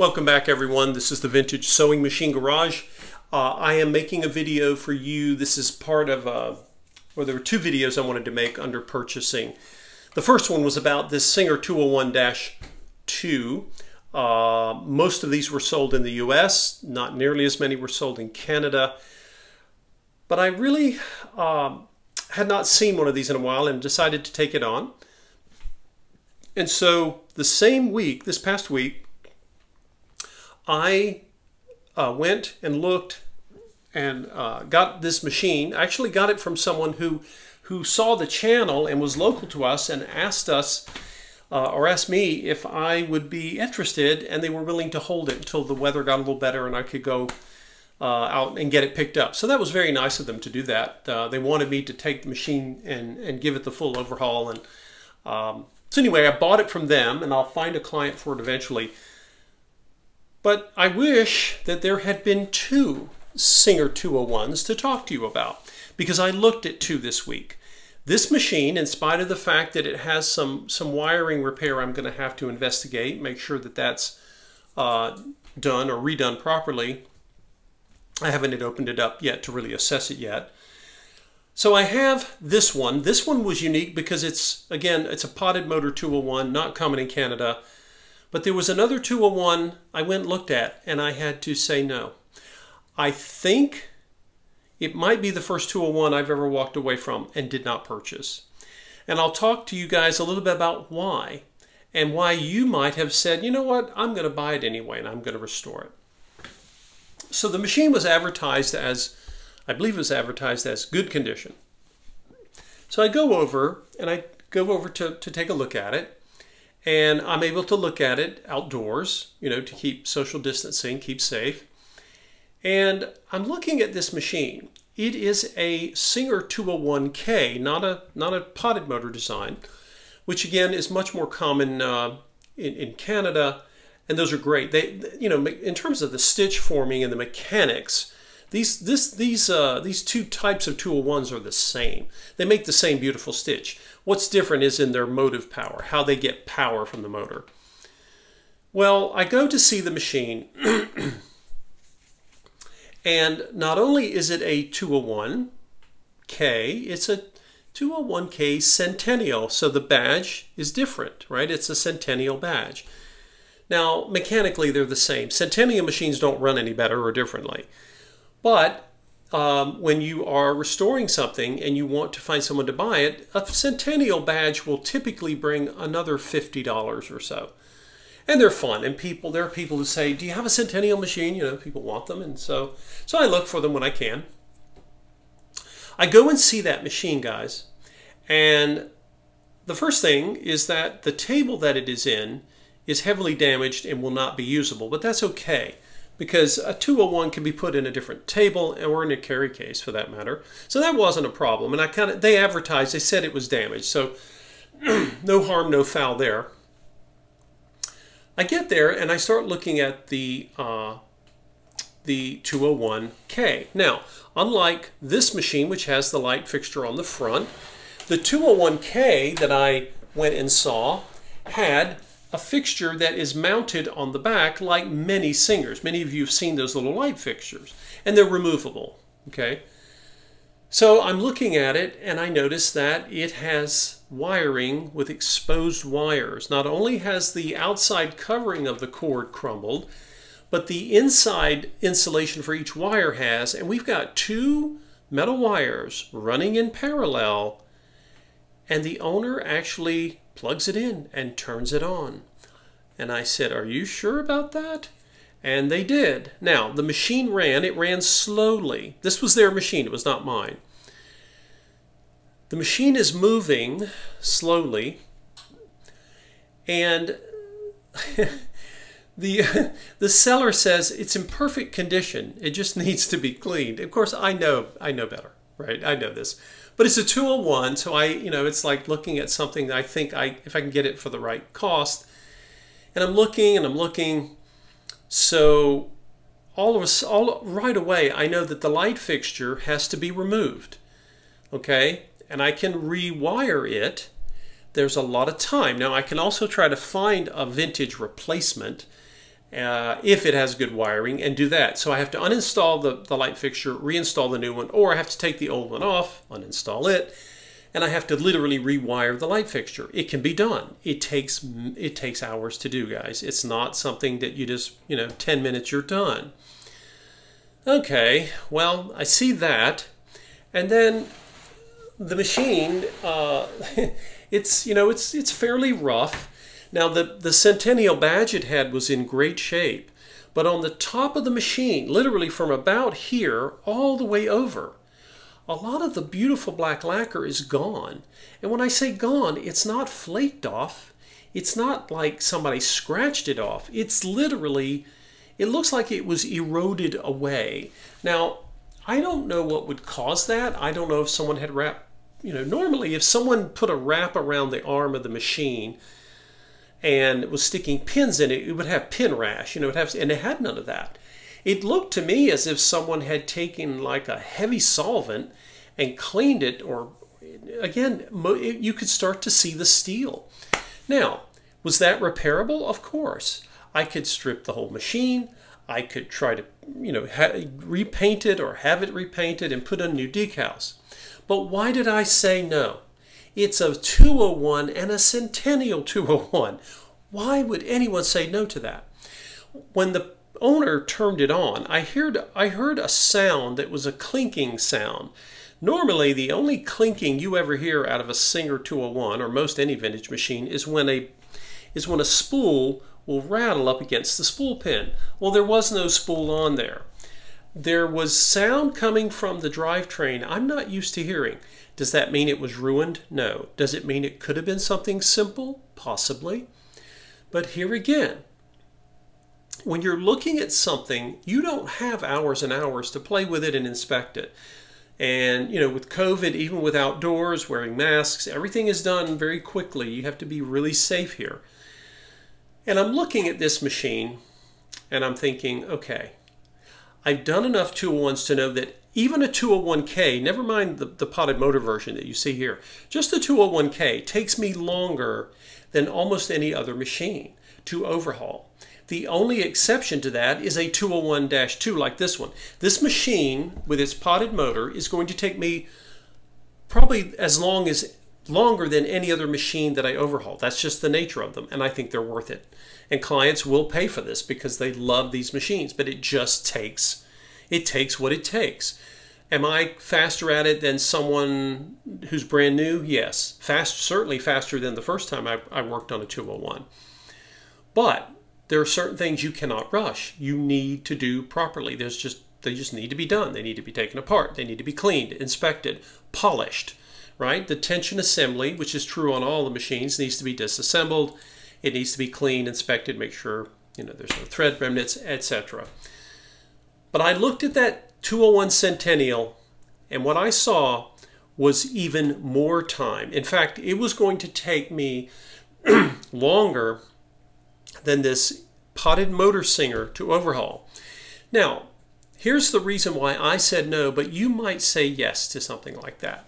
Welcome back everyone. This is the Vintage Sewing Machine Garage. Uh, I am making a video for you. This is part of, uh, well there were two videos I wanted to make under purchasing. The first one was about this Singer 201-2. Uh, most of these were sold in the US, not nearly as many were sold in Canada. But I really um, had not seen one of these in a while and decided to take it on. And so the same week, this past week, I uh, went and looked and uh, got this machine. I actually got it from someone who who saw the channel and was local to us and asked us uh, or asked me if I would be interested, and they were willing to hold it until the weather got a little better and I could go uh, out and get it picked up. So that was very nice of them to do that. Uh, they wanted me to take the machine and, and give it the full overhaul. And um, so anyway, I bought it from them, and I'll find a client for it eventually. But I wish that there had been two Singer 201s to talk to you about because I looked at two this week. This machine, in spite of the fact that it has some, some wiring repair I'm going to have to investigate, make sure that that's uh, done or redone properly, I haven't opened it up yet to really assess it yet. So I have this one. This one was unique because it's, again, it's a potted motor 201, not common in Canada. But there was another 201 I went and looked at, and I had to say no. I think it might be the first 201 I've ever walked away from and did not purchase. And I'll talk to you guys a little bit about why and why you might have said, you know what, I'm going to buy it anyway and I'm going to restore it. So the machine was advertised as, I believe it was advertised as good condition. So I go over and I go over to, to take a look at it and I'm able to look at it outdoors, you know, to keep social distancing, keep safe. And I'm looking at this machine. It is a Singer 201K, not a not a potted motor design, which again is much more common uh, in, in Canada, and those are great. They, you know, in terms of the stitch forming and the mechanics, these this these uh, these two types of 201s are the same. They make the same beautiful stitch. What's different is in their motive power, how they get power from the motor. Well, I go to see the machine, and not only is it a 201K, it's a 201K Centennial, so the badge is different, right? It's a Centennial badge. Now, mechanically, they're the same. Centennial machines don't run any better or differently. But um, when you are restoring something and you want to find someone to buy it, a Centennial badge will typically bring another $50 or so. And they're fun. And people, there are people who say, do you have a Centennial machine? You know, people want them. And so, so I look for them when I can. I go and see that machine, guys. And the first thing is that the table that it is in is heavily damaged and will not be usable, but that's okay because a 201 can be put in a different table or in a carry case for that matter. So that wasn't a problem. And I kind of, they advertised, they said it was damaged. So no harm, no foul there. I get there and I start looking at the, uh, the 201K. Now, unlike this machine, which has the light fixture on the front, the 201K that I went and saw had a fixture that is mounted on the back like many singers. Many of you have seen those little light fixtures and they're removable, okay? So I'm looking at it and I notice that it has wiring with exposed wires. Not only has the outside covering of the cord crumbled, but the inside insulation for each wire has, and we've got two metal wires running in parallel and the owner actually plugs it in and turns it on. And I said, Are you sure about that? And they did. Now, the machine ran, it ran slowly. This was their machine, it was not mine. The machine is moving slowly, and the the seller says it's in perfect condition. It just needs to be cleaned. Of course, I know I know better, right? I know this. But it's a 201, so I, you know, it's like looking at something that I think I, if I can get it for the right cost. And I'm looking and I'm looking. So all of us, all right away, I know that the light fixture has to be removed. Okay, and I can rewire it. There's a lot of time. Now I can also try to find a vintage replacement uh, if it has good wiring and do that. So I have to uninstall the, the light fixture, reinstall the new one, or I have to take the old one off, uninstall it, and I have to literally rewire the light fixture. It can be done. It takes it takes hours to do, guys. It's not something that you just, you know, 10 minutes you're done. Okay, well, I see that. And then the machine, uh, it's, you know, it's, it's fairly rough. Now, the, the Centennial badge it had was in great shape, but on the top of the machine, literally from about here all the way over, a lot of the beautiful black lacquer is gone. And when I say gone, it's not flaked off. It's not like somebody scratched it off. It's literally, it looks like it was eroded away. Now, I don't know what would cause that. I don't know if someone had wrapped, you know, normally if someone put a wrap around the arm of the machine, and was sticking pins in it, it would have pin rash, you know, it have, and it had none of that. It looked to me as if someone had taken like a heavy solvent and cleaned it, or again, you could start to see the steel. Now, was that repairable? Of course. I could strip the whole machine. I could try to, you know, repaint it or have it repainted and put on new decals. But why did I say no? It's a 201 and a Centennial 201. Why would anyone say no to that? When the owner turned it on, I heard I heard a sound that was a clinking sound. Normally, the only clinking you ever hear out of a Singer 201 or most any vintage machine is when a is when a spool will rattle up against the spool pin. Well, there was no spool on there. There was sound coming from the drivetrain I'm not used to hearing. Does that mean it was ruined? No. Does it mean it could have been something simple? Possibly. But here again, when you're looking at something, you don't have hours and hours to play with it and inspect it. And, you know, with COVID, even with outdoors, wearing masks, everything is done very quickly. You have to be really safe here. And I'm looking at this machine and I'm thinking, okay, I've done enough 201s to know that even a 201K, never mind the, the potted motor version that you see here, just the 201K takes me longer than almost any other machine to overhaul. The only exception to that is a 201-2 like this one. This machine with its potted motor is going to take me probably as long as longer than any other machine that I overhaul. That's just the nature of them, and I think they're worth it. And clients will pay for this because they love these machines, but it just takes it takes what it takes. Am I faster at it than someone who's brand new? Yes. Fast, certainly faster than the first time I, I worked on a 201. But there are certain things you cannot rush. You need to do properly. There's just they just need to be done. They need to be taken apart. They need to be cleaned, inspected, polished, right? The tension assembly, which is true on all the machines, needs to be disassembled. It needs to be cleaned, inspected, make sure you know there's no thread remnants, etc. But I looked at that 201 Centennial, and what I saw was even more time. In fact, it was going to take me longer than this potted motor singer to overhaul. Now, here's the reason why I said no, but you might say yes to something like that.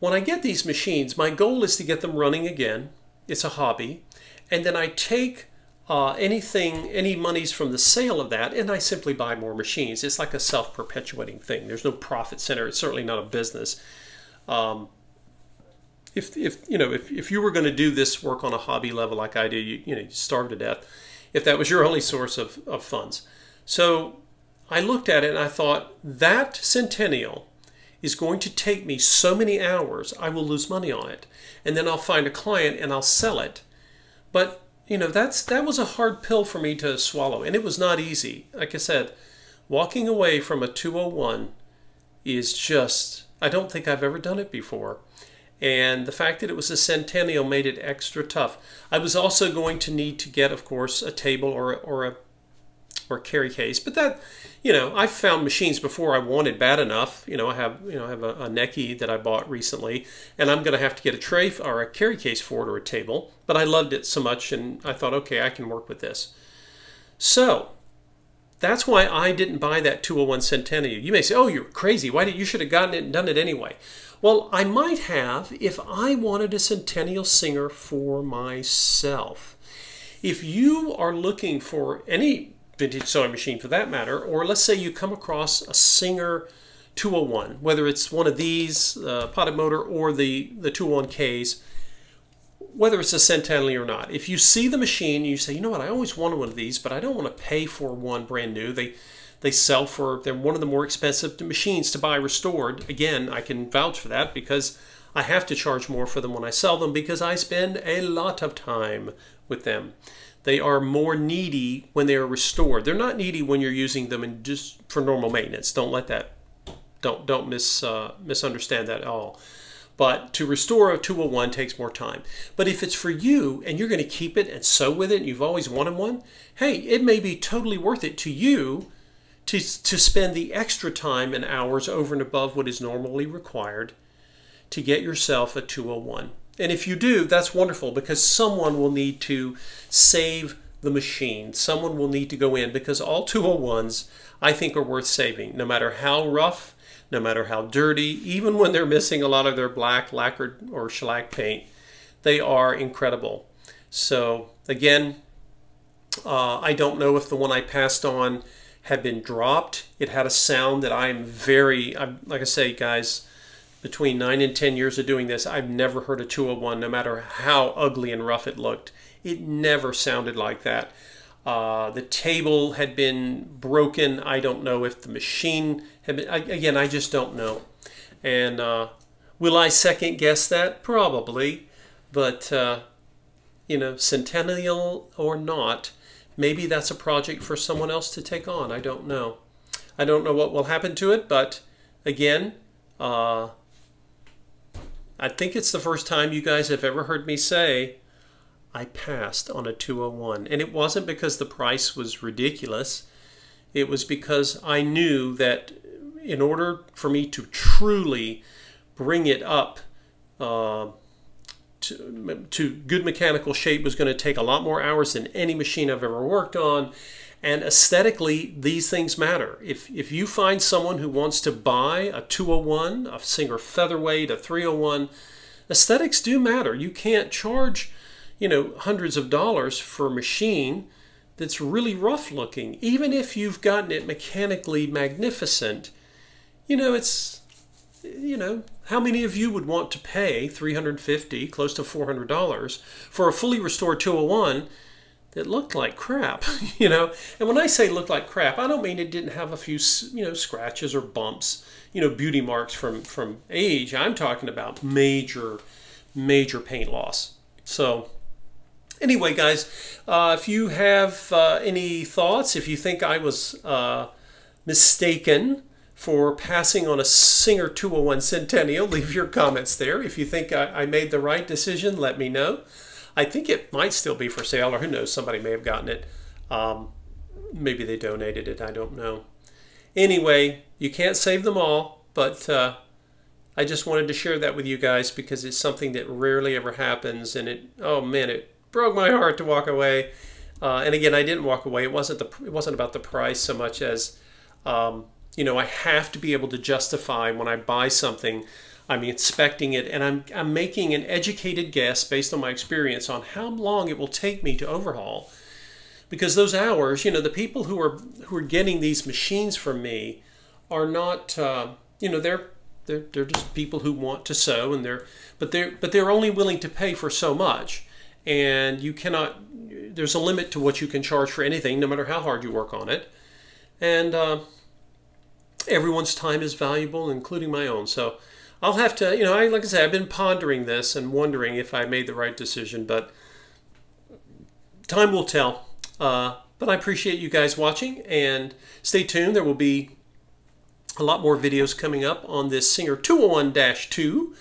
When I get these machines, my goal is to get them running again. It's a hobby. And then I take uh, anything, any monies from the sale of that, and I simply buy more machines. It's like a self-perpetuating thing. There's no profit center. It's certainly not a business. Um, if, if you know if, if you were going to do this work on a hobby level like I do, you, you know you starve to death. If that was your only source of, of funds, so I looked at it and I thought that Centennial is going to take me so many hours, I will lose money on it, and then I'll find a client and I'll sell it. But you know that's that was a hard pill for me to swallow and it was not easy. Like i said walking away from a 201 is just i don't think i've ever done it before. And the fact that it was a centennial made it extra tough. I was also going to need to get of course a table or, or a or carry case but that you know, I've found machines before I wanted bad enough. You know, I have you know I have a, a Necchi that I bought recently, and I'm going to have to get a tray or a carry case for it or a table. But I loved it so much, and I thought, okay, I can work with this. So that's why I didn't buy that 201 Centennial. You may say, oh, you're crazy. Why did you should have gotten it and done it anyway? Well, I might have if I wanted a Centennial Singer for myself. If you are looking for any vintage sewing machine for that matter, or let's say you come across a Singer 201, whether it's one of these uh, potted motor or the, the 201Ks, whether it's a Centennial or not, if you see the machine, you say, you know what, I always wanted one of these, but I don't want to pay for one brand new. They they sell for they're one of the more expensive machines to buy restored. Again, I can vouch for that because I have to charge more for them when I sell them because I spend a lot of time with them. They are more needy when they are restored. They're not needy when you're using them in just for normal maintenance. Don't let that don't don't miss uh, misunderstand that at all. But to restore a 201 takes more time. But if it's for you and you're going to keep it and sew with it and you've always wanted one, hey, it may be totally worth it to you to, to spend the extra time and hours over and above what is normally required to get yourself a 201. And if you do, that's wonderful because someone will need to save the machine. Someone will need to go in because all 201s I think are worth saving, no matter how rough, no matter how dirty, even when they're missing a lot of their black lacquered or shellac paint, they are incredible. So again, uh, I don't know if the one I passed on had been dropped. It had a sound that I'm very, I'm, like I say, guys, between nine and 10 years of doing this, I've never heard a 201, no matter how ugly and rough it looked. It never sounded like that. Uh, the table had been broken. I don't know if the machine had been, again, I just don't know. And uh, will I second guess that? Probably. But, uh, you know, centennial or not, maybe that's a project for someone else to take on. I don't know. I don't know what will happen to it, but again, uh, I think it's the first time you guys have ever heard me say I passed on a 201. And it wasn't because the price was ridiculous. It was because I knew that in order for me to truly bring it up uh, to, to good mechanical shape was going to take a lot more hours than any machine I've ever worked on. And aesthetically, these things matter. If, if you find someone who wants to buy a 201, a Singer Featherweight, a 301, aesthetics do matter. You can't charge, you know, hundreds of dollars for a machine that's really rough looking. Even if you've gotten it mechanically magnificent, you know, it's, you know, how many of you would want to pay 350 close to $400 for a fully restored 201 that looked like crap, you know. And when I say looked like crap, I don't mean it didn't have a few, you know, scratches or bumps, you know, beauty marks from from age. I'm talking about major, major paint loss. So, anyway, guys, uh, if you have uh, any thoughts, if you think I was uh, mistaken for passing on a Singer 201 Centennial, leave your comments there. If you think I, I made the right decision, let me know. I think it might still be for sale, or who knows, somebody may have gotten it. Um, maybe they donated it, I don't know. Anyway, you can't save them all, but uh, I just wanted to share that with you guys because it's something that rarely ever happens, and it, oh man, it broke my heart to walk away. Uh, and again, I didn't walk away. It wasn't the it wasn't about the price so much as um, you know I have to be able to justify when I buy something I'm inspecting it, and I'm, I'm making an educated guess based on my experience on how long it will take me to overhaul. Because those hours, you know, the people who are who are getting these machines from me are not, uh, you know, they're they're they're just people who want to sew, and they're but they're but they're only willing to pay for so much, and you cannot. There's a limit to what you can charge for anything, no matter how hard you work on it, and uh, everyone's time is valuable, including my own. So I'll have to, you know, I, like I said, I've been pondering this and wondering if I made the right decision, but time will tell. Uh, but I appreciate you guys watching and stay tuned. There will be a lot more videos coming up on this Singer 201-2.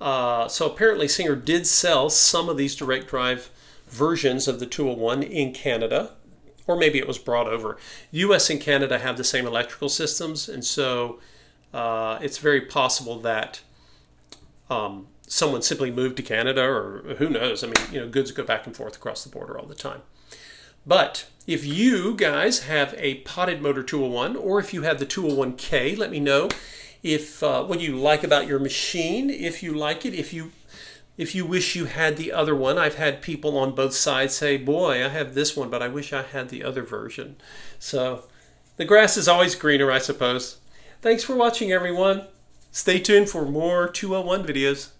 Uh, so apparently Singer did sell some of these direct drive versions of the 201 in Canada, or maybe it was brought over. US and Canada have the same electrical systems, and so uh, it's very possible that um, someone simply moved to Canada or who knows. I mean, you know, goods go back and forth across the border all the time. But if you guys have a potted motor 201 or if you have the 201K, let me know if uh, what you like about your machine, if you like it, if you if you wish you had the other one. I've had people on both sides say, "Boy, I have this one, but I wish I had the other version." So, the grass is always greener, I suppose. Thanks for watching, everyone. Stay tuned for more 201 videos.